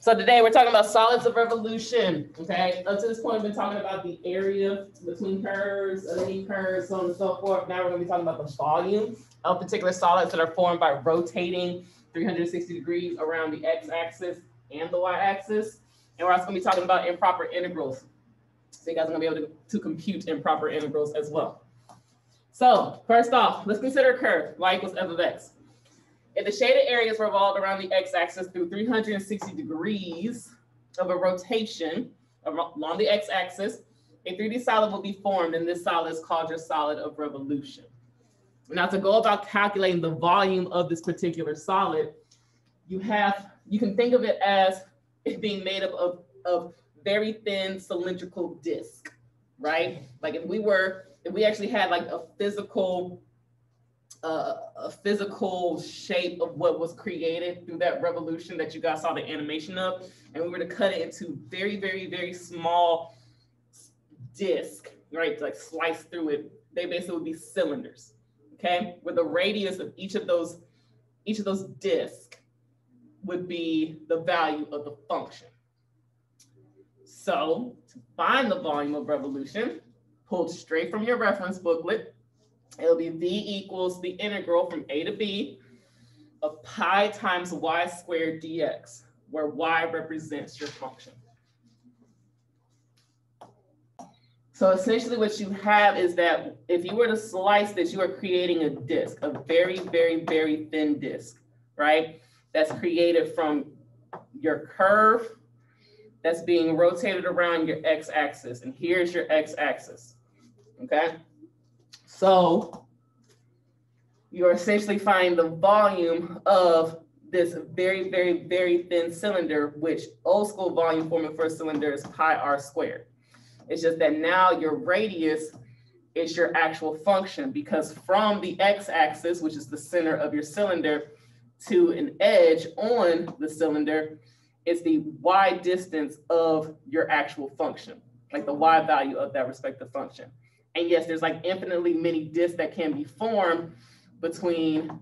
So today we're talking about solids of revolution. Okay, up to this point, we've been talking about the area between curves, underneath curves, so on and so forth. Now we're going to be talking about the volume of particular solids that are formed by rotating 360 degrees around the x-axis and the y-axis. And we're also going to be talking about improper integrals. So you guys are going to be able to, to compute improper integrals as well. So first off, let's consider a curve, y equals f of x. If the shaded areas revolved around the x-axis through 360 degrees of a rotation along the x-axis, a 3D solid will be formed, and this solid is called your solid of revolution. Now, to go about calculating the volume of this particular solid, you have you can think of it as it being made up of, of very thin cylindrical disc, right? Like if we were, if we actually had like a physical uh, a physical shape of what was created through that revolution that you guys saw the animation of, and we were to cut it into very, very, very small disc, right? To Like slice through it. They basically would be cylinders, okay? Where the radius of each of those, each of those discs would be the value of the function. So to find the volume of revolution, pulled straight from your reference booklet, It'll be v equals the integral from a to b of pi times y squared dx, where y represents your function. So essentially what you have is that if you were to slice this, you are creating a disk, a very, very, very thin disk, right? That's created from your curve that's being rotated around your x-axis. And here's your x-axis, okay? So you're essentially finding the volume of this very, very, very thin cylinder, which old school volume formula for a cylinder is pi r squared. It's just that now your radius is your actual function because from the x-axis, which is the center of your cylinder, to an edge on the cylinder is the y distance of your actual function, like the y value of that respective function. And yes, there's like infinitely many disks that can be formed between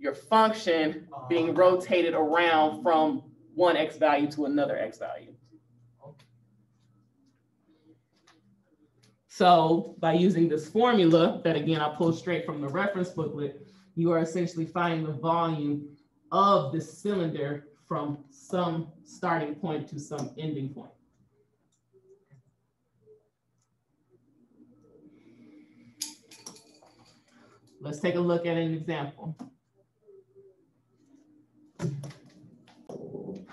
your function being uh-huh. rotated around from one x value to another x value. So by using this formula that again, I pulled straight from the reference booklet, you are essentially finding the volume of the cylinder from some starting point to some ending point. Let's take a look at an example.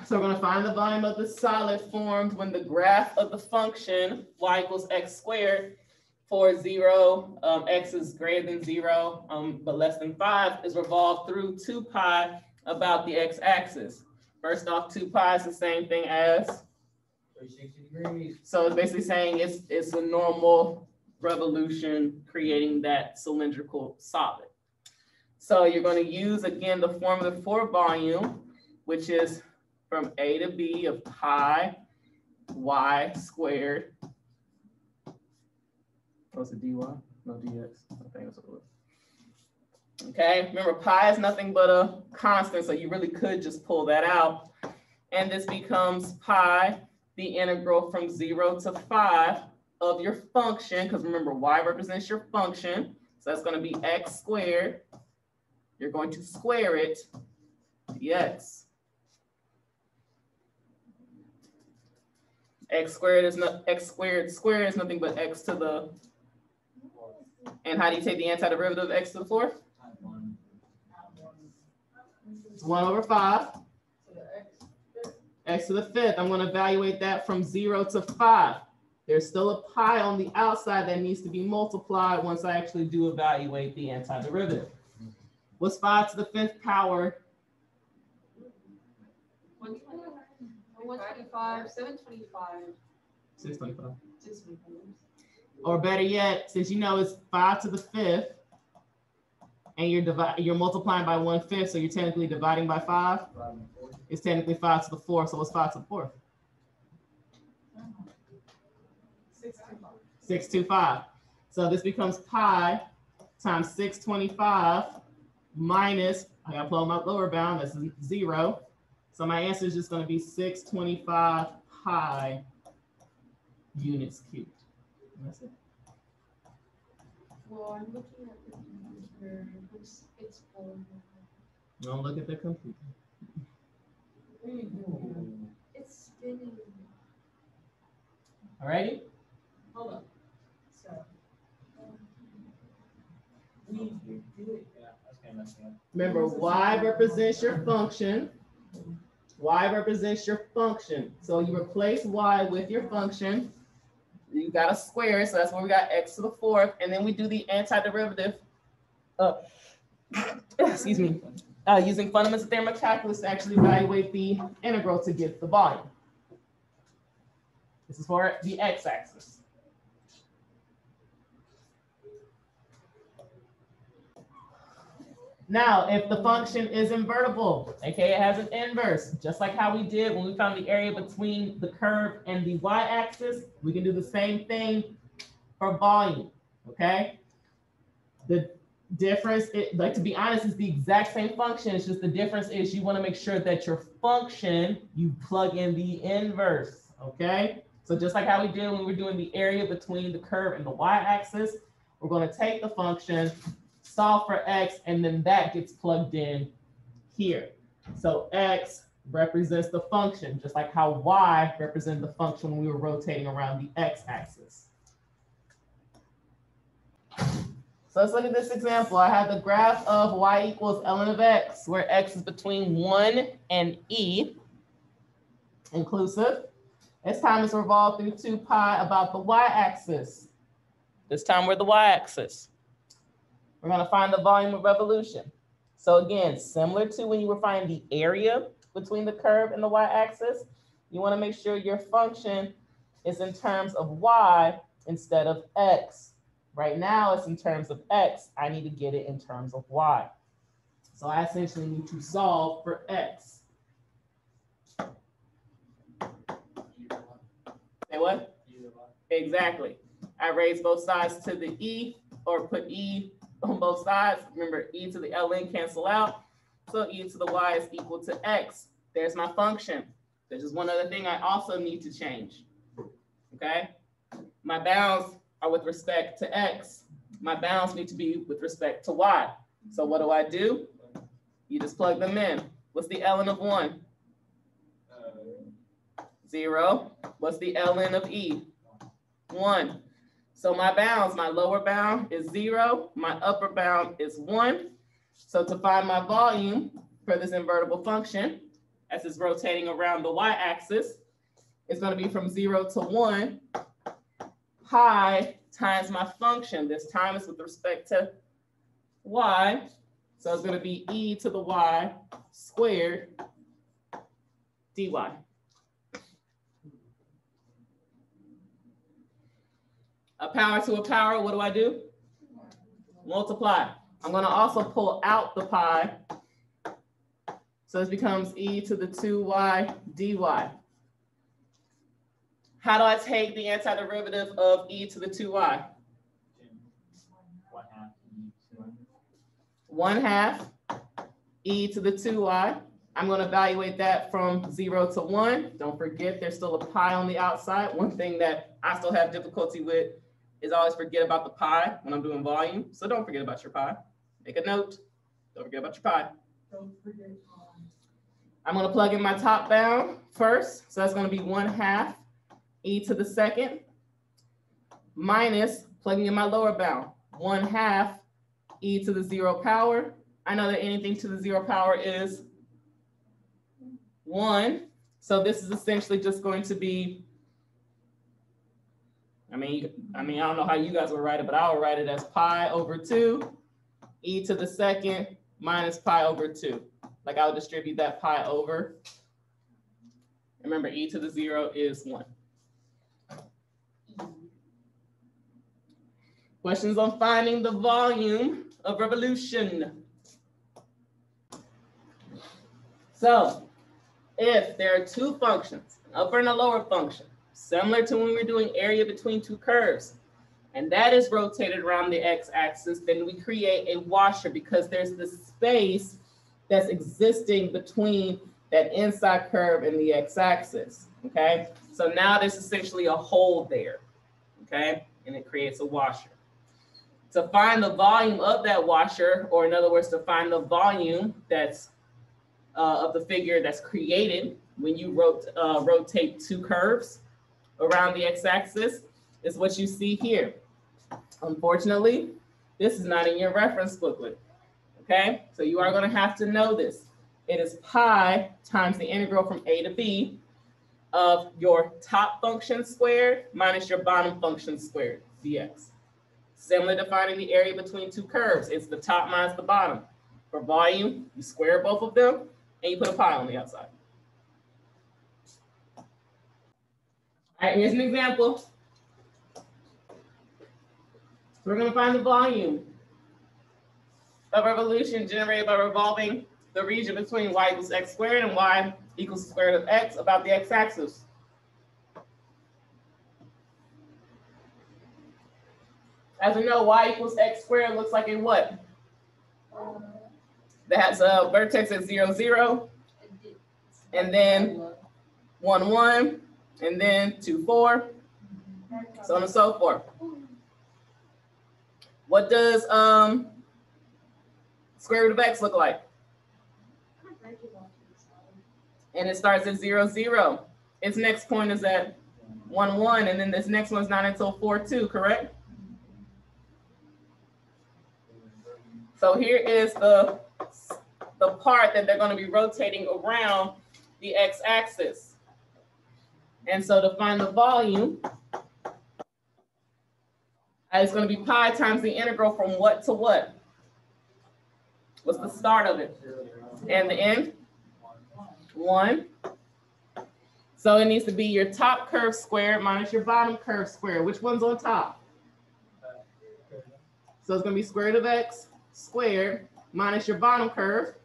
So we're going to find the volume of the solid formed when the graph of the function y equals x squared for zero, um, x is greater than zero, um, but less than five is revolved through two pi about the x-axis. First off, two pi is the same thing as 360 degrees. So it's basically saying it's it's a normal revolution creating that cylindrical solid. So you're going to use again the formula for volume, which is from A to B of pi y squared. Oh, What's the dy? No dx. I think that's what it was. Okay, remember pi is nothing but a constant, so you really could just pull that out. And this becomes pi, the integral from zero to five of your function, because remember, y represents your function. So that's going to be x squared. You're going to square it dx. x squared is not x squared squared is nothing but x to the and how do you take the antiderivative of x to the fourth? It's one over five. X to the fifth. I'm going to evaluate that from zero to five. There's still a pi on the outside that needs to be multiplied once I actually do evaluate the antiderivative. What's five to the fifth power? 125, 725. 625. 625. Or better yet, since you know it's five to the fifth, and you're dividing, you're multiplying by one fifth, so you're technically dividing by five. It's technically five to the fourth, so what's five to the fourth? 625. So this becomes pi times 625 minus, I gotta plug my lower bound, that's zero, So my answer is just gonna be six twenty-five pi units cubed. That's it. Well, I'm looking at the computer, it's, it's four. Don't look at the computer. It's spinning. Alrighty? Hold on. So. We, we do it, yeah, that's kind of messing up. Remember, y represents your function. Y represents your function. So you replace y with your function. You got a square, so that's where we got x to the fourth, and then we do the antiderivative. Uh, excuse me, uh, using fundamental theorem of calculus to actually evaluate the integral to get the volume. This is for the x-axis. Now, if the function is invertible, okay, it has an inverse, just like how we did when we found the area between the curve and the y-axis, we can do the same thing for volume, okay? The difference, it, like to be honest, is the exact same function. It's just the difference is you want to make sure that your function, you plug in the inverse, okay? So just like how we did when we were doing the area between the curve and the y-axis, we're going to take the function, solve for x, and then that gets plugged in here. So x represents the function, just like how y represented the function when we were rotating around the x-axis. So let's look at this example. I have the graph of y equals ln of x, where x is between 1 and e, inclusive. This time it's revolved through 2 pi about the y-axis. This time we're the y-axis. We're going to find the volume of revolution. So again, similar to when you were finding the area between the curve and the y-axis, you want to make sure your function is in terms of y instead of x. Right now it's in terms of x. I need to get it in terms of y. So I essentially need to solve for x. Say what? Exactly. I raise both sides to the e or put e on both sides. Remember, e to the ln cancel out. So e to the y is equal to x. There's my function. There's just one other thing I also need to change. Okay? My bounds are with respect to x. My bounds need to be with respect to y. So what do I do? You just plug them in. What's the ln of one? Zero. What's the ln of e? One. So my bounds, my lower bound is zero, my upper bound is one. So to find my volume for this invertible function, as it's rotating around the y-axis, it's gonna be from zero to one, pi times my function. This time is with respect to y. So it's gonna be e to the y squared dy. A power to a power, what do I do? Multiply. I'm gonna also pull out the pi. So this becomes e to the two y dy. How do I take the antiderivative of e to the two y? one half. e to the two y. I'm gonna evaluate that from zero to one. Don't forget, there's still a pi on the outside. One thing that I still have difficulty with is always forget about the pi when I'm doing volume. So don't forget about your pi. Make a note. Don't forget about your pi. Don't forget. Um, I'm gonna plug in my top bound first. So that's gonna be one half e to the second minus plugging in my lower bound, one half e to the zero power. I know that anything to the zero power is one. So this is essentially just going to be, I mean, you- I mean, I don't know how you guys would write it, but I will write it as pi over two, e to the second minus pi over two. Like I'll distribute that pi over. Remember, e to the zero is one. Questions on finding the volume of revolution. So if there are two functions, an upper and a lower function, similar to when we're doing area between two curves, and that is rotated around the x-axis, then we create a washer because there's this space that's existing between that inside curve and the x-axis, okay? So now there's essentially a hole there, okay? And it creates a washer. To find the volume of that washer, or in other words, to find the volume that's uh, of the figure that's created when you rot- uh, rotate two curves around the x-axis is what you see here. Unfortunately, this is not in your reference booklet, okay? So you are gonna have to know this. It is pi times the integral from a to b of your top function squared minus your bottom function squared, dx. Similar to finding the area between two curves, it's the top minus the bottom. For volume, you square both of them and you put a pi on the outside. Right, here's an example. So we're gonna find the volume of revolution generated by revolving the region between y equals x squared and y equals the square root of x about the x-axis. As we know, y equals x squared looks like a what? That has a vertex at zero, zero, and then one, one, and then two, four, so on and so forth. What does um square root of x look like? And it starts at zero, zero. Its next point is at one, one, and then this next one's not until four, two, correct? So here is the, the part that they're gonna be rotating around the x-axis. And so to find the volume, uh, it's gonna be pi times the integral from what to what? What's the start of it? And the end? One. So it needs to be your top curve squared minus your bottom curve squared. Which one's on top? So it's gonna be square root of x squared minus your bottom curve,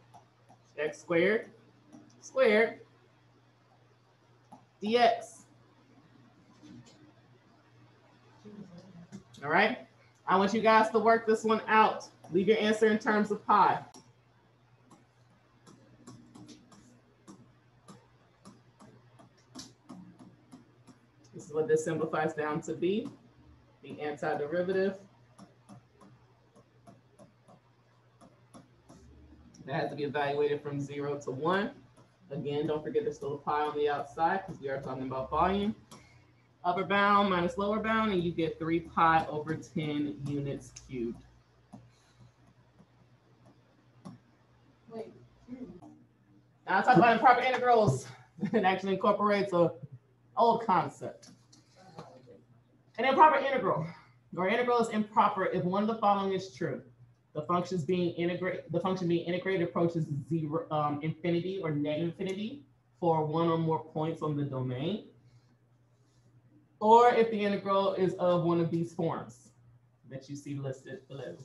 x squared, squared, dx. All right, I want you guys to work this one out. Leave your answer in terms of pi. This is what this simplifies down to be, the antiderivative. That has to be evaluated from zero to one. Again, don't forget this little a pi on the outside because we are talking about volume. Upper bound minus lower bound, and you get three pi over 10 units cubed. Wait. Hmm. Now I'll talk about improper integrals. It actually incorporates a old concept. An improper integral, or integral is improper if one of the following is true. The functions being integrated, the function being integrated approaches zero, um, infinity or negative infinity for one or more points on the domain. Or if the integral is of one of these forms that you see listed below.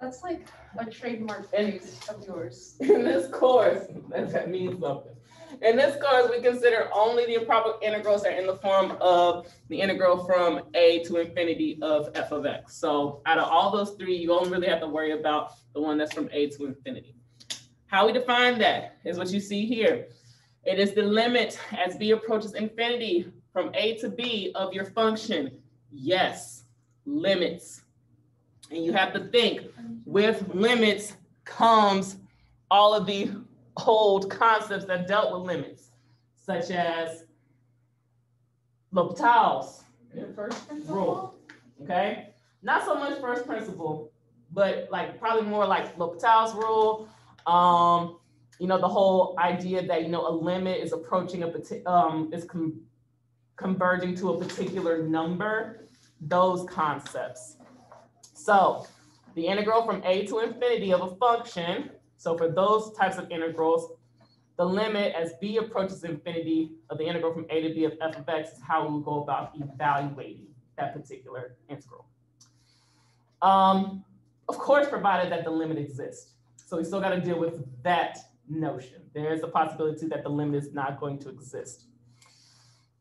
That's like a trademark phrase of yours. In this course, that, that means something. In this course, we consider only the improper integrals that are in the form of the integral from a to infinity of f of x. So out of all those three, you only really have to worry about the one that's from a to infinity. How we define that is what you see here. It is the limit as b approaches infinity from a to b of your function. Yes, limits. And you have to think with limits comes all of the old concepts that dealt with limits, such as L'Hopital's first rule. Okay, not so much first principle, but like probably more like L'Hopital's rule. Um, you know, the whole idea that you know a limit is approaching a particular um, is converging to a particular number. Those concepts. So the integral from a to infinity of a function. So for those types of integrals, the limit as b approaches infinity of the integral from a to b of f of x is how we go about evaluating that particular integral. Um, of course, provided that the limit exists. So we still got to deal with that notion. There is a possibility that the limit is not going to exist.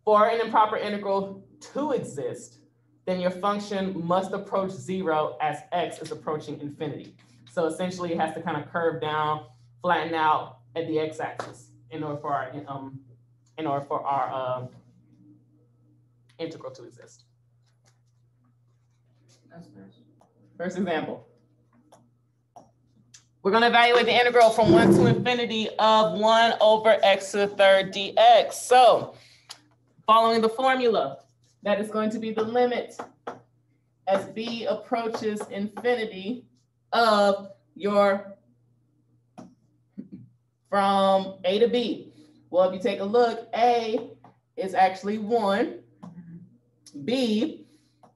For an improper integral to exist, then your function must approach zero as x is approaching infinity. So essentially it has to kind of curve down, flatten out at the x-axis in order for our, um, in order for our, um, integral to exist. That's nice. First example. We're gonna evaluate the integral from one to infinity of one over x to the third dx. So following the formula, that is going to be the limit as b approaches infinity of your from a to b. Well, if you take a look, a is actually one. b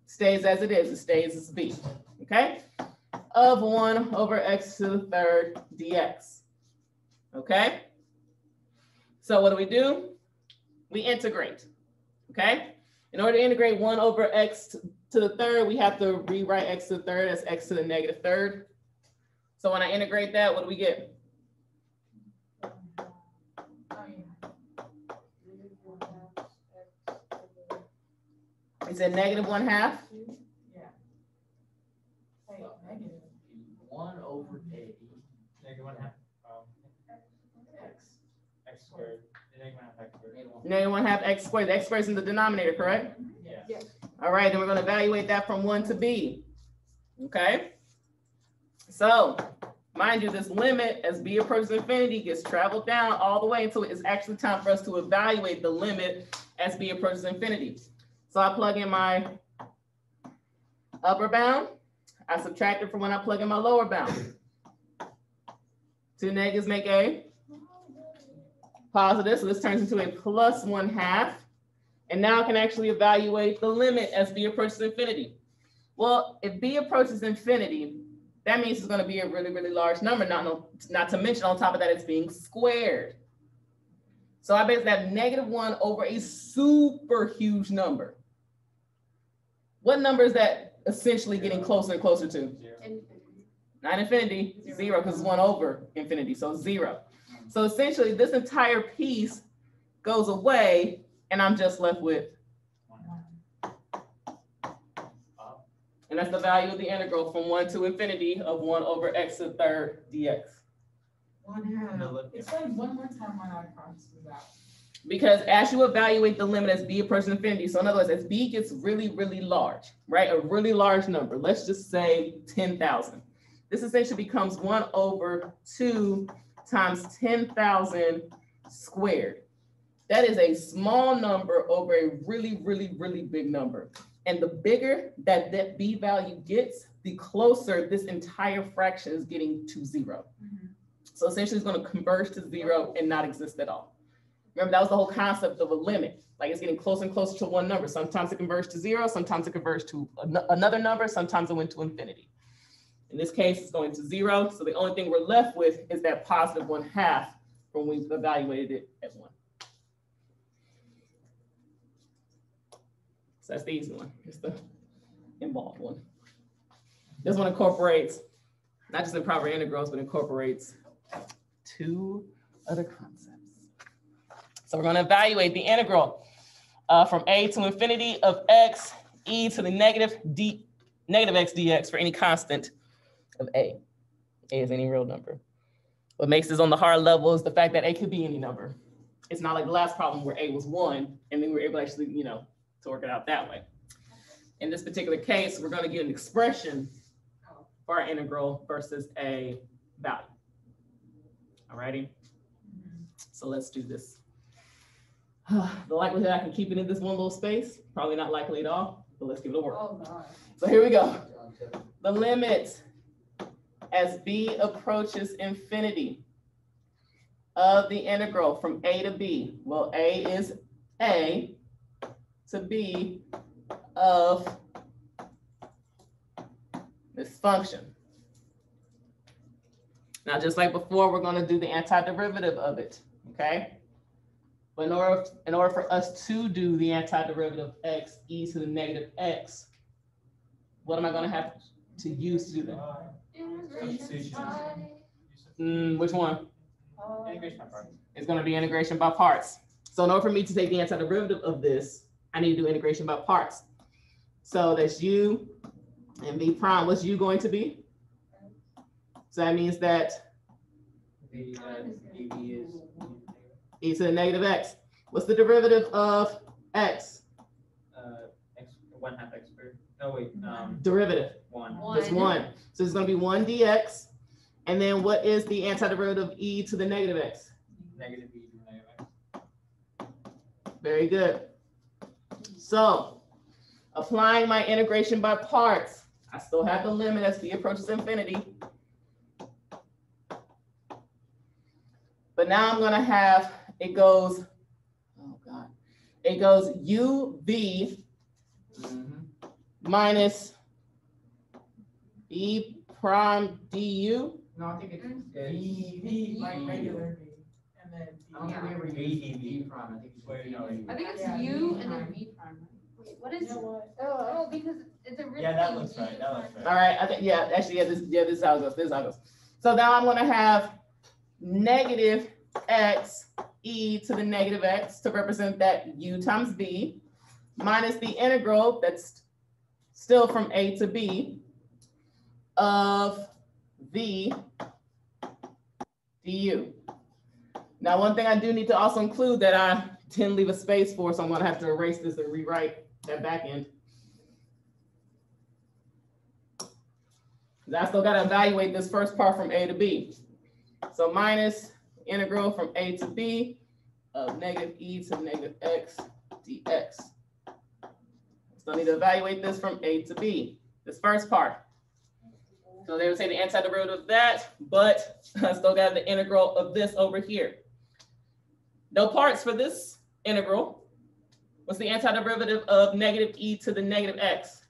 stays as it is, it stays as b, okay? Of one over x to the third dx, okay? So what do we do? We integrate, okay? In order to integrate one over x to to the third, we have to rewrite x to the third as x to the negative third. So when I integrate that, what do we get? Yeah. Negative one half x over Is it negative one half? Yeah. Hey, negative One over a, negative one half, um, x. x squared, negative one half x squared. Negative one half x squared. The x squared is in the denominator, correct? Yeah. All right, then we're gonna evaluate that from one to b. Okay? So, mind you, this limit as b approaches infinity gets traveled down all the way until it's actually time for us to evaluate the limit as b approaches infinity. So I plug in my upper bound, I subtract it from when I plug in my lower bound. Two negatives make a positive, so this turns into a plus one half. And now I can actually evaluate the limit as b approaches infinity. Well, if b approaches infinity, that means it's gonna be a really, really large number, not, no- not to mention on top of that, it's being squared. So I basically have negative one over a super huge number. What number is that essentially getting closer and closer to? Zero. Not infinity, zero, because it's one over infinity, so zero. So essentially, this entire piece goes away, and I'm just left with One half. Up. And that's the value of the integral from one to infinity of one over x to the third dx. one half. limit- Explain one more time why I crossed this out. Because as you evaluate the limit as b approaches infinity, so in other words, as b gets really, really large, right? A really large number, let's just say ten thousand. This essentially becomes one over two times ten thousand squared. That is a small number over a really, really, really big number. And the bigger that that b value gets, the closer this entire fraction is getting to zero. Mm-hmm. So essentially it's gonna converge to zero and not exist at all. Remember, that was the whole concept of a limit. Like it's getting closer and closer to one number. Sometimes it converges to zero, sometimes it converges to ano- another number, sometimes it went to infinity. In this case, it's going to zero. So the only thing we're left with is that positive one half from when we evaluated it at one. So that's the easy one. It's the involved one. This one incorporates not just improper integrals, but incorporates two other concepts. So we're gonna evaluate the integral uh, from a to infinity of x e to the negative d, negative x dx for any constant of a. A is any real number. What makes this on the hard level is the fact that a could be any number. It's not like the last problem where a was one, and then we were able to actually, you know, to work it out that way. In this particular case, we're gonna get an expression for our integral versus a value. Alrighty, so let's do this. The likelihood I can keep it in this one little space, probably not likely at all, but let's give it a whirl. Oh, God. So here we go. The limit as b approaches infinity of the integral from a to b. Well, a is a to b of this function. Now, just like before, we're gonna do the antiderivative of it, okay? But in order, in order for us to do the antiderivative of x e to the negative x, what am I gonna have to use to do that? Mm, which one? Integration by parts. It's gonna be integration by parts. So in order for me to take the antiderivative of this, I need to do integration by parts. So that's u and v prime. What's u going to be? So that means that uh, AB is. e to the negative x. What's the derivative of x? Uh, x, one half x squared. No, wait, um, Derivative, one. just one. So it's gonna be one dx. And then what is the antiderivative of e to the negative x? Negative b to the negative x. Very good. So applying my integration by parts, I still have the limit as b approaches infinity. But now I'm gonna have, it goes, oh God, it goes u v mm-hmm. minus e prime du. No, I think it's It's V, V, like regular V. And then. I don't think we ever use prime, I think it's Where, V. no, I think it's Yeah, U V and then prime. V prime. Wait, what is? You know what? Oh, oh, oh. because it's a. Yeah, that looks right, that looks right. All right. right, I think, yeah, actually, yeah, this, yeah, this is how it goes, this is how it goes. So now I'm gonna have negative x e to the negative x to represent that u times b minus the integral that's still from a to b of the du. Now, one thing I do need to also include that I didn't leave a space for, so I'm gonna have to erase this and rewrite that back end. I still gotta evaluate this first part from A to B. So minus integral from A to B of negative e to negative x dx. Still need to evaluate this from A to B, this first part. So they would say the antiderivative of that, but I still got the integral of this over here. No parts for this integral. What's the antiderivative of negative e to the negative x?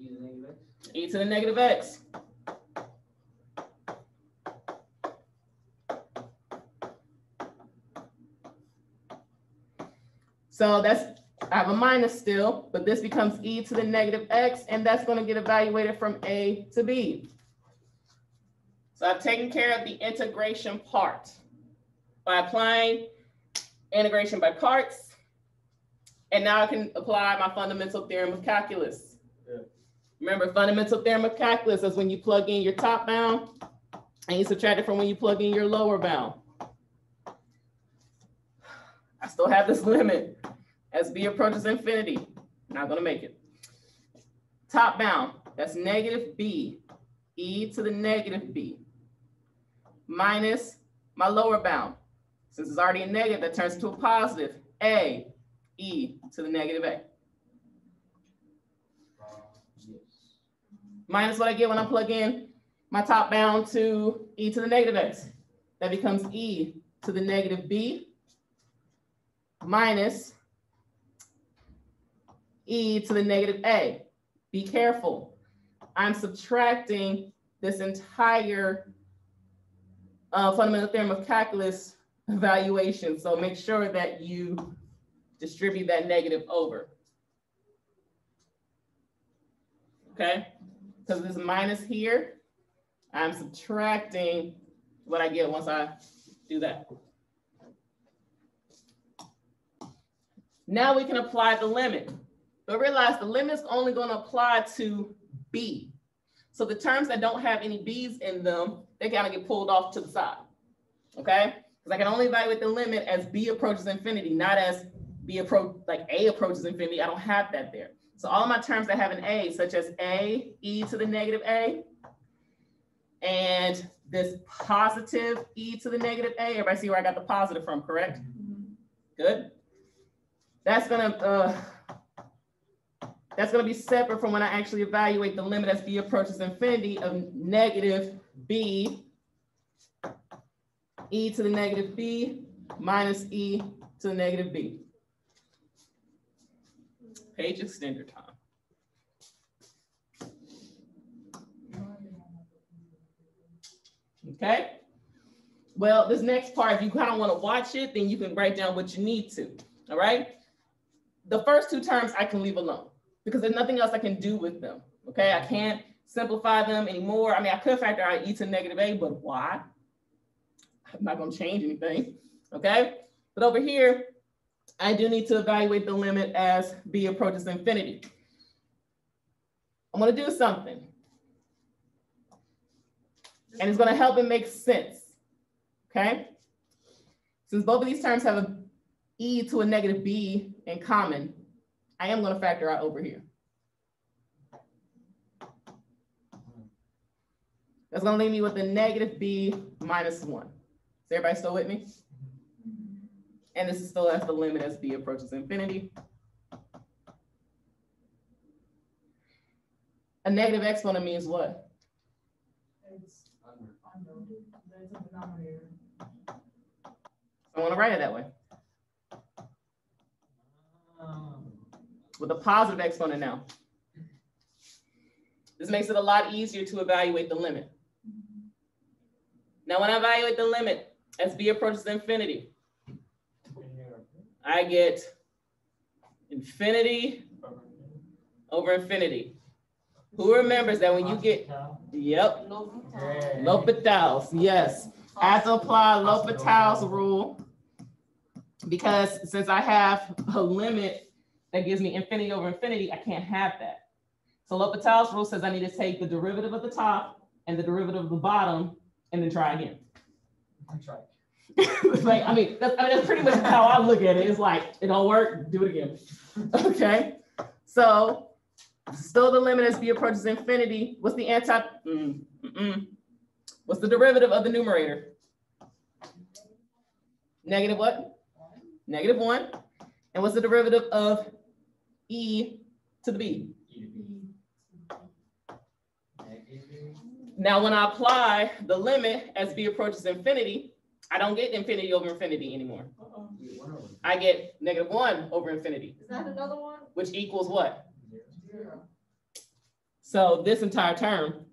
E to the negative x. e to the negative x. So that's, I have a minus still, but this becomes e to the negative x, and that's gonna get evaluated from a to b. So I've taken care of the integration part by applying integration by parts. And now I can apply my fundamental theorem of calculus. Remember, fundamental theorem of calculus is when you plug in your top bound and you subtract it from when you plug in your lower bound. I still have this limit as b approaches infinity. Not gonna make it. Top bound, that's negative b, e to the negative b, minus my lower bound. Since it's already a negative, that turns to a positive, a, e to the negative a. Minus what I get when I plug in my top bound to e to the negative x. That becomes e to the negative b minus e to the negative a. Be careful. I'm subtracting this entire uh, fundamental theorem of calculus evaluation. So make sure that you distribute that negative over. Okay? because a minus here, I'm subtracting what I get once I do that. Now we can apply the limit, but realize the limit is only going to apply to B. So the terms that don't have any B's in them, they kind of get pulled off to the side. Okay? Because I can only evaluate the limit as B approaches infinity, not as B approach like A approaches infinity. I don't have that there. So all of my terms that have an A, such as A, e to the negative A, and this positive e to the negative A, everybody see where I got the positive from, correct? Good. That's gonna, uh, that's gonna be separate from when I actually evaluate the limit as B approaches infinity of negative B e to the negative B minus e to the negative B. Page extender time. Okay. Well, this next part, if you kind of want to watch it, then you can write down what you need to. All right. The first two terms I can leave alone because there's nothing else I can do with them. Okay. I can't simplify them anymore. I mean, I could factor out e to negative a, but why? I'm not going to change anything. Okay. But over here, I do need to evaluate the limit as b approaches infinity. I'm going to do something. and it's gonna help it make sense. Okay? Since both of these terms have a e to a negative b in common, I am gonna factor out over here. That's gonna leave me with a negative b minus one. Is everybody still with me? And this is still as the limit as b approaches infinity. A negative exponent means what? It's unknown, there's a denominator. I want to write it that way. With a positive exponent now. This makes it a lot easier to evaluate the limit. Now, when I evaluate the limit as b approaches infinity, I get infinity over infinity. Who remembers that when you get, yep. L'Hopital's, yes. I apply L'Hopital's rule because since I have a limit that gives me infinity over infinity, I can't have that. So L'Hopital's rule says I need to take the derivative of the top and the derivative of the bottom and then try again. It's like, I mean, that's, I mean, that's pretty much how I look at it. It's like, it don't work, do it again. Okay, so still the limit as b approaches infinity. What's the anti, mm, mm-mm. What's the derivative of the numerator? Negative what? Negative one. And what's the derivative of e to the b? Now, when I apply the limit as b approaches infinity, I don't get infinity over infinity anymore. Uh-oh. I get negative one over infinity, Is that another one? which equals what? Zero. So this entire term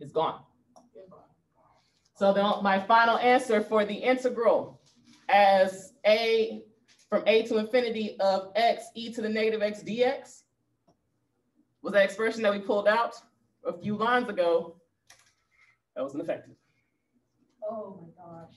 is gone. So then my final answer for the integral as a from a to infinity of x e to the negative x dx was that expression that we pulled out a few lines ago. That was ineffective. Oh my gosh.